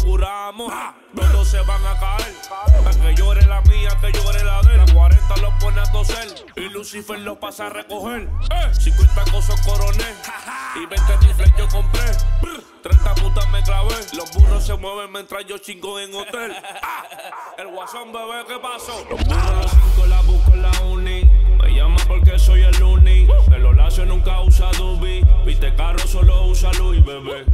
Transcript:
aseguramos. Todos se van a caer. A que llore la mía, que llore la de él. 40 los pone a toser. Y Lucifer los pasa a recoger. Eh, 50 cosas coronel. Y 20 rifles yo compré. 30 putas me clavé. Los burros se mueven mientras yo chingo en hotel. Ah, el guasón bebé, ¿qué pasó? Los burros los cinco la busco en la uni. Me llama porque soy el uni. De los nunca usa dubi. Viste carro, solo usa Luis, bebé.